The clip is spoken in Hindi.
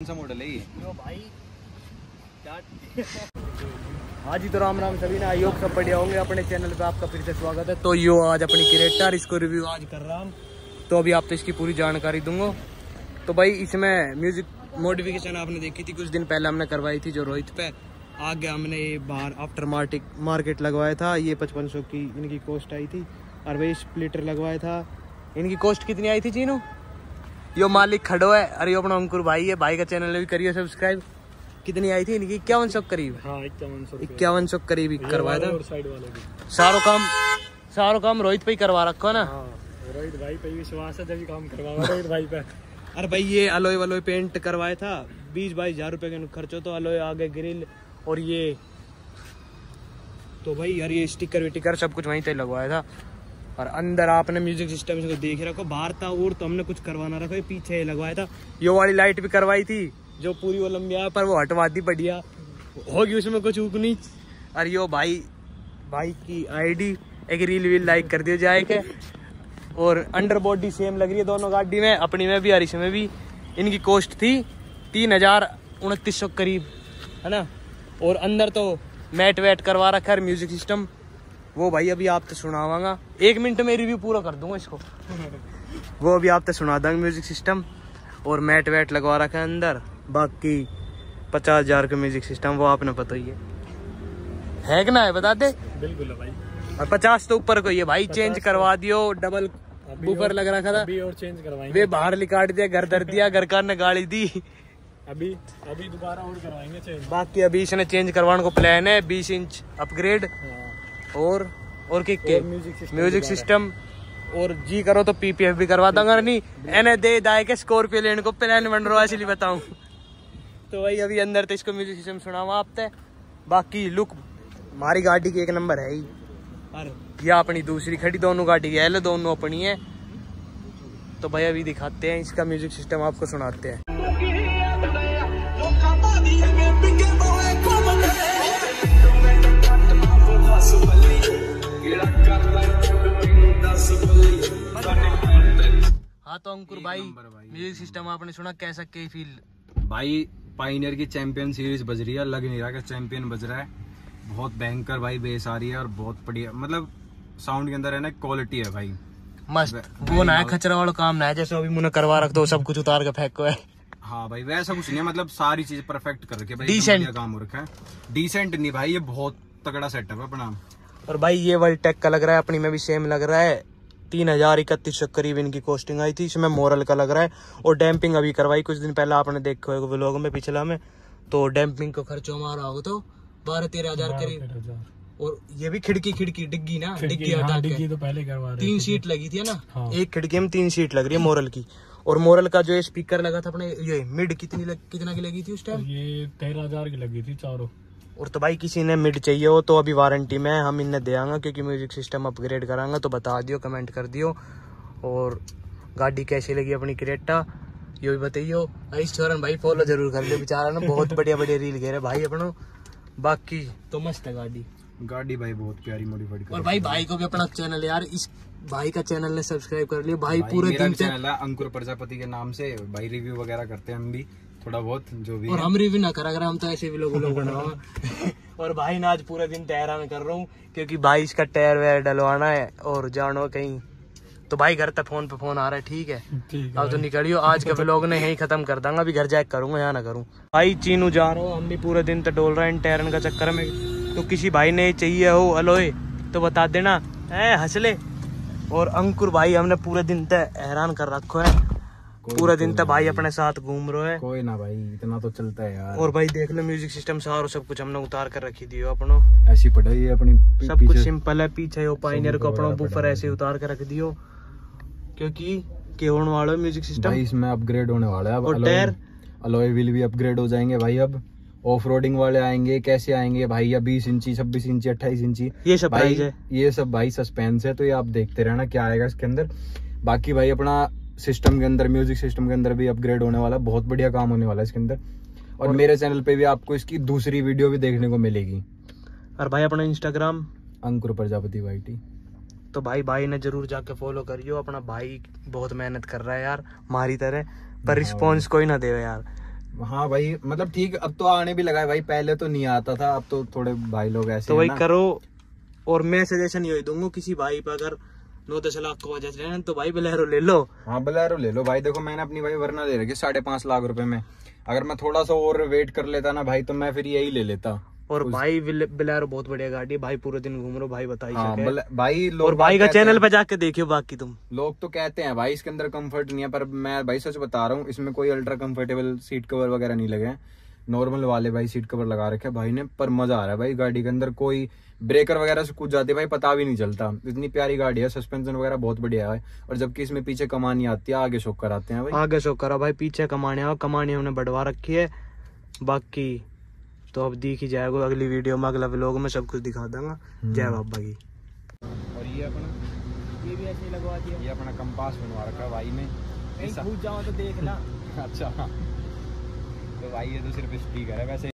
कौन सा मॉडल है ये? भाई हाँ जी तो राम राम सभी ना योग सब बढ़िया होंगे। अपने चैनल पे आपका फिर से स्वागत है। तो यो आज अपनी क्रिएटर इसको रिव्यू आज कर रहा हूँ। तो अभी आपको इसकी पूरी जानकारी दूँगा। तो भाई इसमें म्यूज़िक मॉडिफिकेशन आपने देखी थी कुछ दिन पहले हमने करवाई थी जो रोहित पे। आगे हमने ये बाहर आफ्टर मार्केट मार्केट लगवाया था। ये पचपन सौ की इनकी कॉस्ट आई थी। और भाई स्प्लिटर लगवाया था। इनकी कॉस्ट कितनी आई थी चीनू? यो मालिक खड़ो है। अरे यो अपना अंकुर भाई है भाई का चैनल भी करिए सब्सक्राइब कितनी आई थी इनकी? इक्यावन सौ करीब। हाँ इक्यावन सौ करीब। करवाया था। और साइड वाले भी। सारो काम सारो काम रोहित पे ही करवा रखो ना। हाँ रोहित भाई पे विश्वास है जब काम करवाओ रोहित भाई पे। अरे भाई ये अलोय वलोय पेंट करवाया था। बीस बाईस हज़ार रुपए का खर्चो तो अलोय आगे ग्रिल और ये तो भाई यार ये स्टिकर विटिकर सब कुछ वहीं पे लगवाया था। और अंदर आपने म्यूज़िक सिस्टम इसको देख रखो, बाहर था, और तो हमने कुछ करवाना रखा पीछे लगवाया था। यो वाली लाइट भी करवाई थी, जो पूरी वो लंबी पर वो हटवा दी, बढ़िया। होगी उसमें कुछ नहीं। और यो भाई भाई की आईडी एक रील वील लाइक कर दियो जाए के। और अंडर बॉडी सेम लग रही है दोनों गाड़ी में, अपनी में भी और इसमें भी। इनकी कॉस्ट थी तीन हज़ार उनतीस सौ करीब, है ना? और अंदर तो मैट वैट करवा रखा है म्यूज़िक सिस्टम वो भाई अभी आप तो सुनावागा। एक मिनट में रिव्यू पूरा कर दूँगा इसको। वो अभी आप तो सुना देंगे म्यूज़िक सिस्टम और मैट वैट लगवा रखा है अंदर। बाकी पचास हज़ार का म्यूज़िक सिस्टम वो आपने पता ही है है कि ना है बता दे? बिल्कुल भाई। और पचास तो ऊपर को ये भाई। चेंज करवा दियो डबल और- लग रखा था। अभी और चेंज करवाएँगे। वे बाहर निकाल दिया घर दर दिया घर का ने गाली दी। अभी अभी दोबारा और करवाएँगे चेंज बाकी अभी इसने चेंज करवाने को प्लान है बीस इंच अपग्रेड और और के के म्यूज़िक सिस्टम म्यूज़िक सिस्टम और जी करो तो पीपीएफ भी करवा दूँगा नहीं। एने दे दाए के स्कॉर्पियो लेने को प्लान बन रहा है इसलिए बताऊँ। तो भाई अभी अंदर तो इसको म्यूज़िक सिस्टम सुनावा आप बाकी लुक हमारी गाड़ी की एक नंबर है ही। यह अपनी दूसरी खड़ी दोनों गाड़ी है ले दोनों अपनी है। तो भाई अभी दिखाते हैं इसका म्यूज़िक सिस्टम आपको सुनाते हैं। हाँ तो अंकुर भाई म्यूज़िक सिस्टम आपने सुना कैसा के फील भाई पाइनियर की चैंपियन सीरीज़ बज रही है लग नहीं रहा कि चैंपियन बज रहा है। बहुत भयंकर भाई बेस आ रही है और बहुत बढ़िया मतलब साउंड के अंदर है ना क्वालिटी है भाई। मस्त। वो ना है खचरा वाला काम ना है जैसे अभी मुझे करवा रख दो सब कुछ उतार के फेंको है। हाँ भाई वैसा कुछ नहीं है मतलब सारी चीज़ परफेक्ट करके भाई एकदम काम हो रखा है। डिसेंट नहीं भाई ये बहुत तगड़ा सेटअप है अपना। और भाई ये वर्ल्टेक का लग रहा है अपनी में भी सेम लग रहा है। तीन हज़ार इकतीस सौ करीब इनकी कॉस्टिंग आई थी इसमें मोरल का लग रहा है। और डैम्पिंग अभी करवाई कुछ दिन पहले आपने देखा होगा व्लॉग में पिछला में। तो डैम्पिंग का खर्चा हमारा होगा तो बारह तेरह हज़ार करीब। और ये भी खिड़की खिड़की डिग्गी ना? डिग्गी हटा डिग्गी तो पहले करवा रहे तीन सीट लगी थी ना? हाँ। एक खिड़की में तीन सीट लग रही है मोरल की। और मोरल का जो स्पीकर लगा था अपने ये मिड कितनी लग, कितना की लगी थी उस टाइम ये तेरह हज़ार की लगी थी चारों। और तो भाई किसी ने मिड चाहिए हो तो अभी वारंटी में हम इन्हें दे आएँगे क्योंकि म्यूज़िक सिस्टम अपग्रेड कराएँगे तो बता दियो कमेंट कर दियो। और गाड़ी कैसी लगी अपनी क्रेटा ये भी बताइयो। इस छोरन भाई फॉलो ज़रूर कर लियो बेचारा ना बहुत बढ़िया बढ़िया रील घेरे भाई अपनो। बाकी तो मस्त है गाड़ी। गाड़ी भाई बहुत प्यारी मॉडिफाइड और भाई भाई को भी अपना चैनल यार इस भाई का चैनल ने सब्सक्राइब कर लिया। भाई भाई पूरे दिन चैनल है अंकुर प्रजापति के नाम से। भाई रिव्यू वगैरह करते हैं हम भी। थोड़ा बहुत जो भी और हम रिव्यू ना करा कर हम तो ऐसे भी लोग लोग बना हुआ और भाई ना आज पूरे दिन टायर में कर रहा हूँ क्योंकि भाई इसका टायर वेयर डलवाना है और जानो कहीं। तो भाई घर तक फ़ोन पे फ़ोन आ रहा है ठीक है? अब तो निकलियो आज का व्लॉग ने यही खत्म कर दांगा अभी घर जाके करूँगा यहाँ ना करूँ। भाई चीनू जा रहा हूँ हम भी पूरे दिन तो डोल रहे हैं इन टायरन का चक्कर में। तो किसी भाई ने चाहिए हो अलोए तो बता देना। है हंसले और अंकुर भाई हमने पूरे दिन तक हैरान कर रखो है। पूरे दिन तक भाई। अपने साथ घूम रहे है। कोई ना भाई इतना तो चलता है यार। और भाई देख लो म्यूज़िक सिस्टम सारो सब कुछ हमने उतार कर रखी दियो अपनो। ऐसी पढ़ाई है अपनी सब कुछ सिंपल है पीछे वो पाइनियर को अपना बूफर ऐसे उतार कर रख दियो क्योंकि केवन वाला है म्यूज़िक सिस्टम भाई इसमें अपग्रेड होने वाला है। अब और टायर? अलॉय व्हील भी अपग्रेड हो जाएँगे भाई अब। ऑफ़ रोडिंग वाले आएँगे कैसे आएँगे भाई? या बीस इंची छब्बीस इंची अट्ठाईस इंची। ये सब भाई है। ये सब भाई सस्पेंस है तो ये आप देखते रहना क्या आएगा इसके अंदर। बाकी भाई अपना सिस्टम के अंदर म्यूज़िक सिस्टम के अंदर भी अपग्रेड होने वाला बहुत बढ़िया काम होने वाला है इसके अंदर। और मेरे चैनल पे भी आपको इसकी दूसरी वीडियो भी देखने को मिलेगी। और भाई अपना इंस्टाग्राम अंकुर प्रजापति वाईटी तो भाई भाई ने ज़रूर जाके फॉलो करियो। अपना भाई बहुत मेहनत कर रहा है यार हमारी तरह। पर रिस्पॉन्स कोई ना दे यार। हाँ भाई मतलब ठीक अब तो आने भी लगा है भाई। पहले तो नहीं आता था अब तो थोड़े भाई लोग ऐसे तो हैं ना। करो और मैं सजेशन यही दूँगा किसी भाई पर अगर नौ दस लाख का वजह लेना तो भाई बलेरो ले लो। हाँ बलेरो ले लो। भाई देखो मैंने अपनी भाई वरना ले रखी है साढ़े पाँच लाख रुपए में। अगर मैं थोड़ा सा और वेट कर लेता ना भाई तो मैं फिर यही ले लेता। और भाई बिल- बहुत बढ़िया गाड़ी भाई पूरे दिन घूम रहे हो भाई बताई हाँ बले- भाई लोग और भाई का चैनल हैं- पे जाके देखियो बाकी तुम। लोग तो कहते हैं भाई इसके अंदर कंफर्ट नहीं है पर मैं भाई सच बता रहा हूँ इसमें कोई अल्ट्रा कंफर्टेबल सीट कवर वगैरह नहीं लगे नॉर्मल वाले भाई सीट कवर लगा रखे भाई ने पर मज़ा आ रहा है भाई गाड़ी के अंदर। कोई ब्रेकर वगैरह से कूद जाती है भाई पता भी नहीं चलता। इतनी प्यारी गाड़ी है सस्पेंशन वगैरह बहुत बढ़िया है और जबकि इसमें पीछे कमानी आती है आगे शोक कराते हैं भाई। आगे शो करा भाई पीछे कमाने आओ कमाने हमने बढ़वा रखी है। बाकी तो अब दिख ही जाएगा अगली वीडियो में अगला व्लॉग में सब कुछ दिखा दूँगा। जय बाबा की। और ये अपना ये भी ऐसे लगवा दिया। ये अपना कंपास बनवा रखा है भाई ने। जाओ तो देख ला अच्छा। तो भाई ये तो सिर्फ़ स्पीकर है वैसे।